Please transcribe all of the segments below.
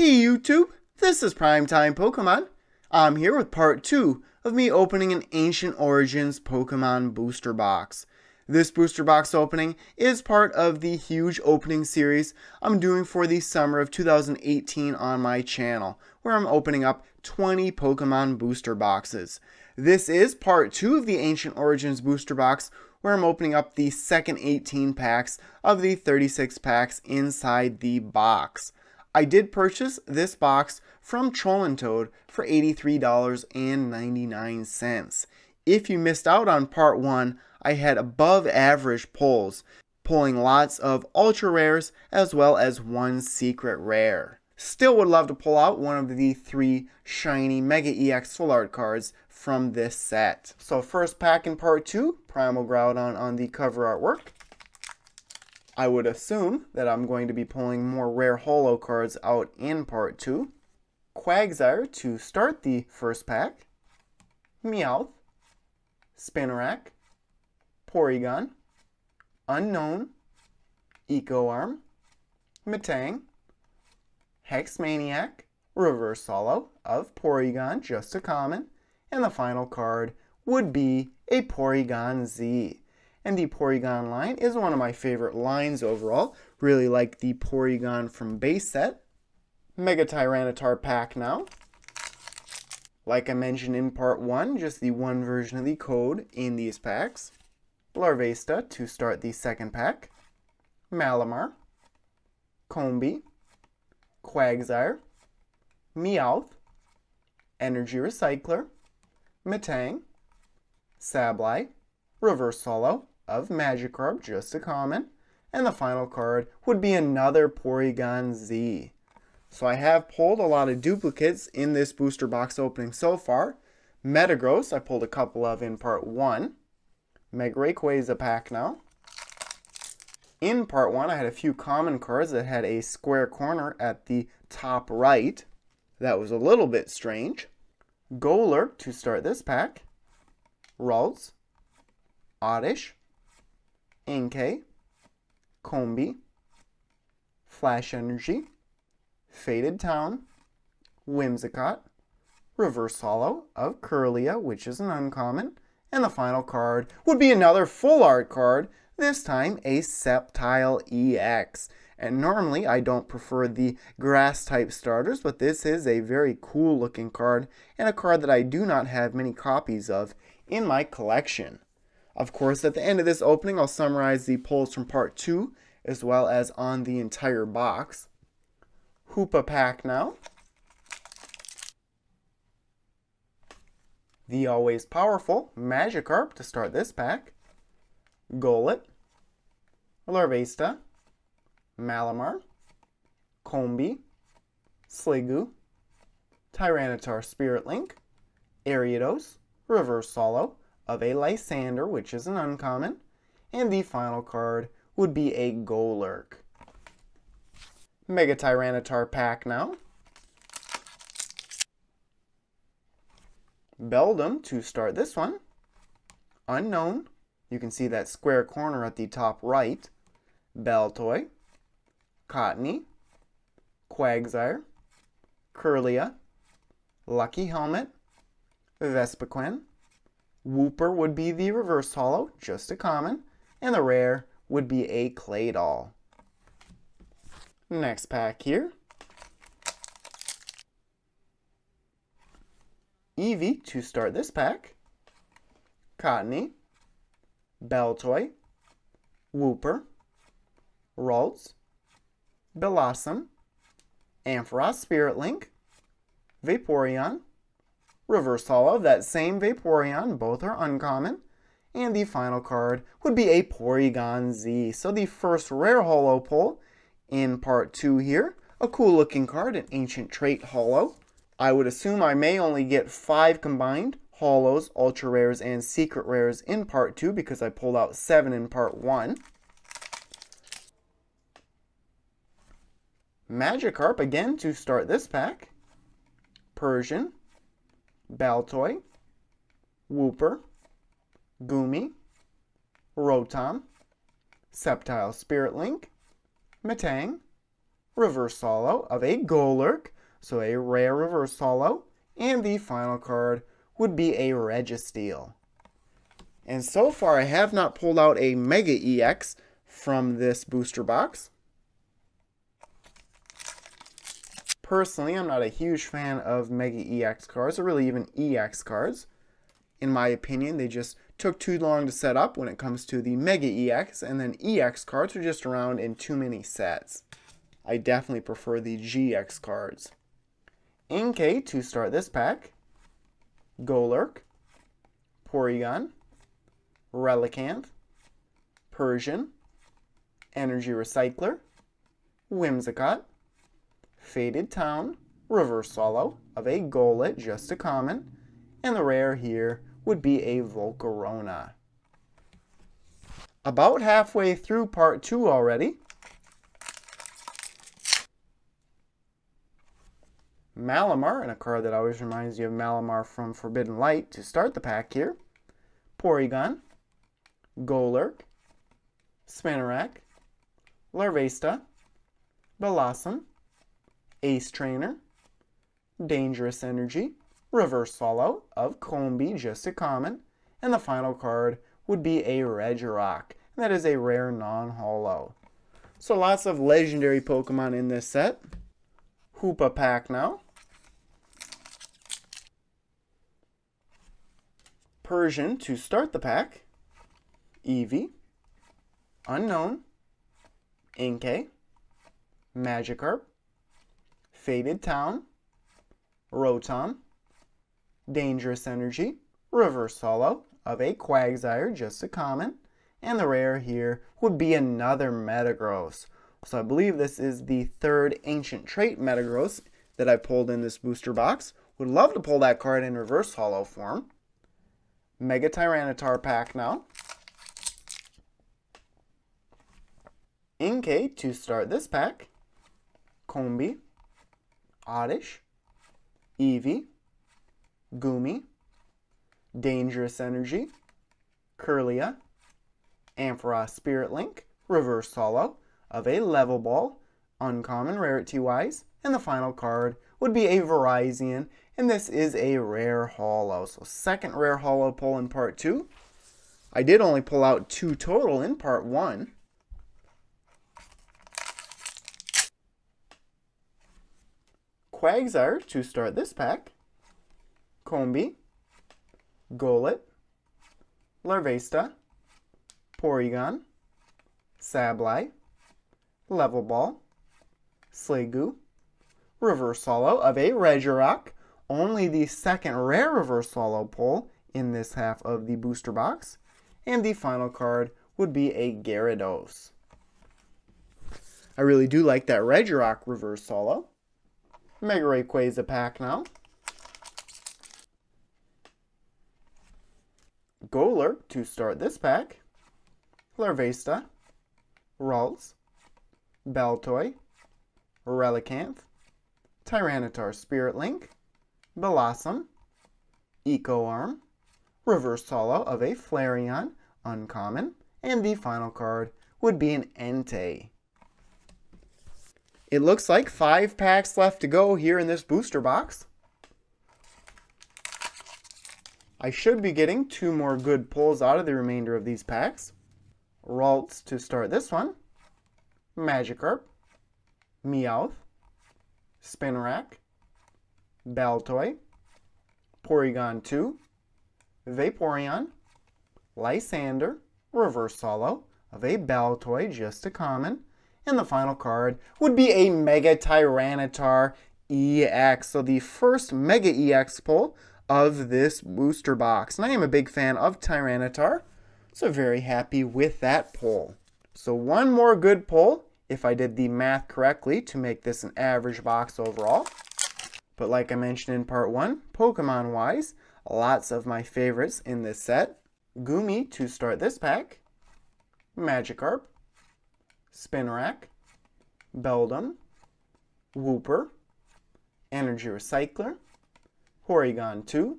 Hey YouTube, this is Primetime Pokemon. I'm here with part 2 of me opening an Ancient Origins Pokemon booster box. This booster box opening is part of the huge opening series I'm doing for the summer of 2018 on my channel, where I'm opening up 20 Pokemon booster boxes. This is part 2 of the Ancient Origins booster box, where I'm opening up the second 18 packs of the 36 packs inside the box. I did purchase this box from Troll Toad for $83.99. If you missed out on part 1, I had above average pulls, pulling lots of ultra rares as well as one secret rare. Still would love to pull out one of the three shiny Mega EX Full Art cards from this set. So first pack in part 2, Primal Groudon on the cover artwork. I would assume that I'm going to be pulling more rare holo cards out in part 2. Quagsire to start the first pack. Meowth. Spinarak. Porygon. Unown, Eco Arm. Metang. Hexmaniac. Reverse Holo of Porygon, just a common. And the final card would be a Porygon Z and the Porygon line is one of my favorite lines overall. Really like the Porygon from base set. Mega Tyranitar pack now. Like I mentioned in part 1, just the one version of the code in these packs. Larvesta to start the second pack. Malamar. Combee. Quagsire. Meowth. Energy Recycler. Metang. Sableye. Reverse Holo, of Magikarp, just a common. And the final card would be another Porygon Z. So I have pulled a lot of duplicates in this booster box opening so far. Metagross, I pulled a couple of in part 1. is a pack now. In part 1, I had a few common cards that had a square corner at the top right. That was a little bit strange. Golurk to start this pack. Ralts. Oddish. Inkay, Combee, Flash Energy, Faded Town, Whimsicott, Reverse Holo of Kirlia, which is an uncommon, and the final card would be another full art card, this time a Sceptile EX. And normally I don't prefer the grass type starters, but this is a very cool looking card and a card that I do not have many copies of in my collection. Of course, at the end of this opening, I'll summarize the pulls from part 2, as well as on the entire box. Hoopa pack now. The always powerful Magikarp to start this pack. Golett. Larvesta. Malamar. Combee. Sliggoo. Tyranitar Spirit Link. Ariados. Reverse Holo of a Lysandre, which is an uncommon. And the final card would be a Golurk. Mega Tyranitar pack now. Beldum to start this one. Unown. You can see that square corner at the top right. Baltoy. Cottonee. Quagsire. Kirlia. Lucky Helmet. Vespiquen. Wooper would be the reverse holo, just a common, and the rare would be a Claydol. Next pack here. Eevee to start this pack. Cottonee, Baltoy, Wooper, Ralts, Bellossom, Ampharos Spirit Link, Vaporeon, Reverse holo of that same Vaporeon, both are uncommon. And the final card would be a Porygon Z. So the first rare holo pull in part 2 here. A cool looking card, an Ancient Trait holo. I would assume I may only get 5 combined holos, ultra rares, and secret rares in part 2 because I pulled out 7 in part 1. Magikarp again to start this pack. Persian, Baltoy, Wooper, Goomy, Rotom, Sceptile Spirit Link, Metang, reverse holo of a Golurk, so a rare reverse holo. And the final card would be a Registeel. And so far, I have not pulled out a Mega EX from this booster box. Personally, I'm not a huge fan of Mega EX cards, or really even EX cards. In my opinion, they just took too long to set up when it comes to the Mega EX, and then EX cards are just around in too many sets. I definitely prefer the GX cards. Inkay to start this pack, Golurk, Porygon, Relicanth, Persian, Energy Recycler, Whimsicott, Faded Town, Reverse Holo of a Golett, just a common, and the rare here would be a Volcarona. About halfway through part two already. Malamar, and a card that always reminds you of Malamar from Forbidden Light to start the pack here. Porygon, Golurk, Spinarak, Larvesta, Bellossom, Ace Trainer, Dangerous Energy, Reverse Holo of Combee, just a common, and the final card would be a Regirock. And that is a rare non-holo. So lots of legendary Pokemon in this set. Hoopa pack now. Persian to start the pack. Eevee. Unown. Inkay. Magikarp. Faded Town. Rotom. Dangerous Energy, Reverse Holo of a Quagsire, just a common, and the rare here would be another Metagross. So I believe this is the third Ancient Trait Metagross that I pulled in this booster box. Would love to pull that card in Reverse Holo form. Mega Tyranitar pack now. Inkay to start this pack. Combee. Oddish. Eevee. Goomy, Dangerous Energy, Kirlia, Ampharos Spirit Link, Reverse Holo of a Level Ball, uncommon rarity-wise, and the final card would be a Virizion, and this is a rare holo. So second rare holo pull in part two. I did only pull out two total in part one. Quagsire to start this pack. Combee, Golett, Larvesta, Porygon, Sableye, Level Ball, Sliggoo, Reverse Holo of a Regirock, only the second rare Reverse Holo pull in this half of the booster box, and the final card would be a Gyarados. I really do like that Regirock Reverse Holo. Mega Rayquaza pack now. Golurk to start this pack. Larvesta, Ralts, Baltoy, Relicanth, Tyranitar Spirit Link, Bellossom, Eco Arm, Reverse Holo of a Flareon, uncommon, and the final card would be an Entei. It looks like five packs left to go here in this booster box. I should be getting two more good pulls out of the remainder of these packs. Ralts to start this one. Magikarp. Meowth. Spinarak. Baltoy. Porygon 2. Vaporeon. Lysandre. Reverse Holo of a Baltoy, just a common. And the final card would be a Mega Tyranitar EX. So the first Mega EX pull of this booster box. And I am a big fan of Tyranitar, so very happy with that pull. So one more good pull, if I did the math correctly, to make this an average box overall. But like I mentioned in part one, Pokemon-wise, lots of my favorites in this set. Goomy to start this pack, Magikarp, Spinarak, Beldum, Wooper, Energy Recycler, Porygon 2,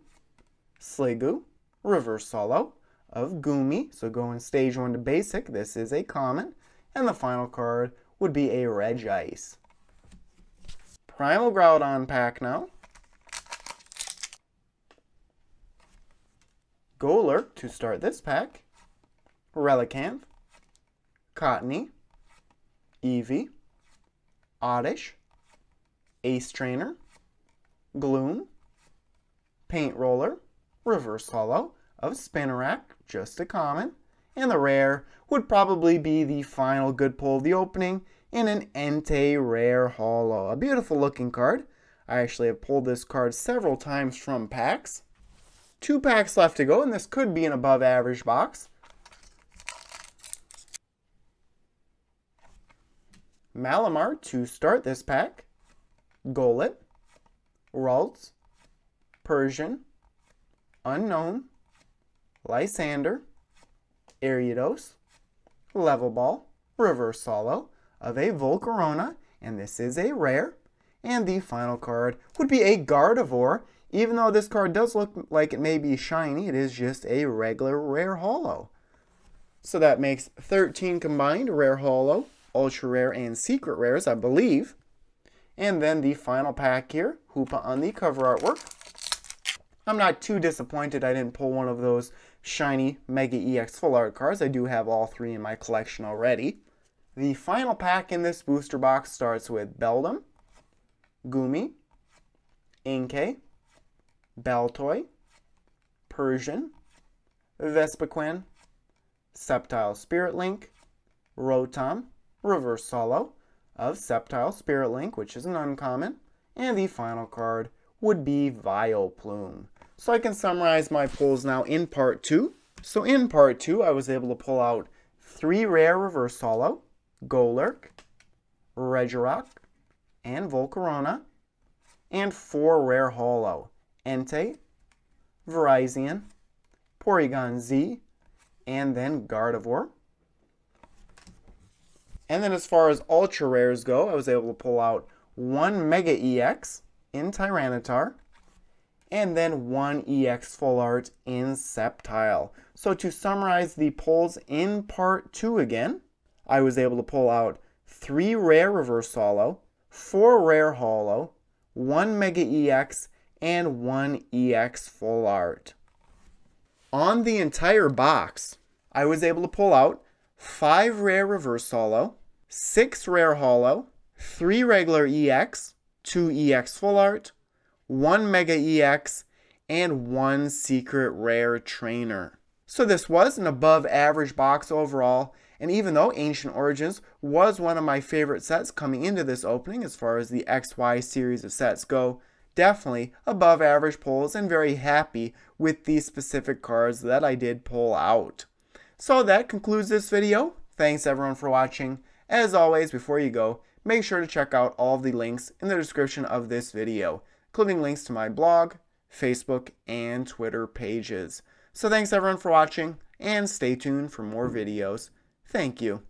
Sliggoo, Reverse Holo of Goomy. So going stage 1 to basic, this is a common. And the final card would be a Regice. Primal Groudon pack now. Golurk to start this pack. Relicanth. Cottonee. Eevee. Oddish. Ace Trainer. Gloom. Paint Roller. Reverse Holo of Spinarak, just a common. And the rare would probably be the final good pull of the opening in an Entei Rare Holo. A beautiful looking card. I actually have pulled this card several times from packs. Two packs left to go, and this could be an above average box. Malamar to start this pack. Golett, Ralts, Persian, Unown, Lysandre, Ariados, Level Ball, Reverse Holo of a Volcarona, and this is a rare. And the final card would be a Gardevoir. Even though this card does look like it may be shiny, it is just a regular rare holo. So that makes 13 combined rare holo, ultra rare, and secret rares, I believe. And then the final pack here, Hoopa on the cover artwork. I'm not too disappointed I didn't pull one of those shiny Mega EX full art cards. I do have all three in my collection already. The final pack in this booster box starts with Beldum, Goomy, Inkay, Baltoy, Persian, Vespiquen, Sceptile Spirit Link, Rotom, Reverse Holo of Sceptile Spirit Link, which is an uncommon, and the final card would be Vileplume. So I can summarize my pulls now in part two. So in part two, I was able to pull out three rare reverse holo, Golurk, Regirock, and Volcarona, and four rare holo, Entei, Virizion, Porygon Z, and then Gardevoir. And then as far as ultra rares go, I was able to pull out one Mega EX in Tyranitar, and then one EX Full Art in Sceptile. So to summarize the pulls in part two again, I was able to pull out three rare reverse holo, four rare holo, one Mega EX, and one EX Full Art. On the entire box, I was able to pull out five rare reverse holo, six rare holo, three regular EX, two EX Full Art, one Mega EX, and one Secret Rare Trainer. So this was an above average box overall, and even though Ancient Origins was one of my favorite sets coming into this opening as far as the XY series of sets go, definitely above average pulls and very happy with these specific cards that I did pull out. So that concludes this video. Thanks everyone for watching. As always, before you go, make sure to check out all of the links in the description of this video including links to my blog, Facebook, and Twitter pages. So thanks everyone for watching, and stay tuned for more videos. Thank you.